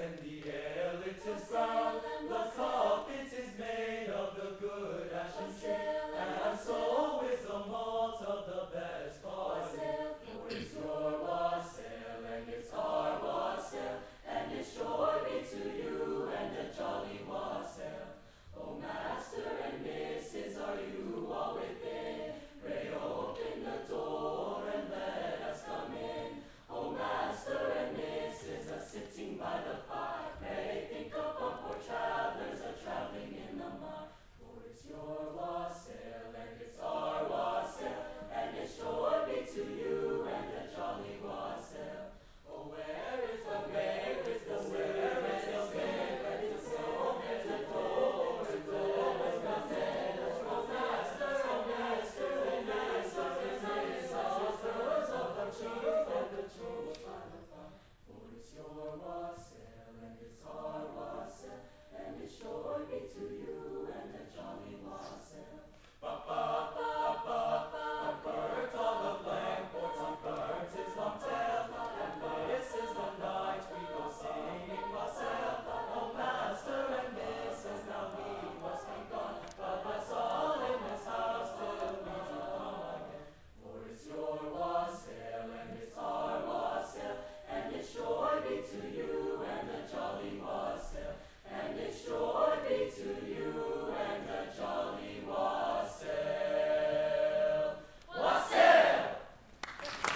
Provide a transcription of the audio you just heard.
and the elitist.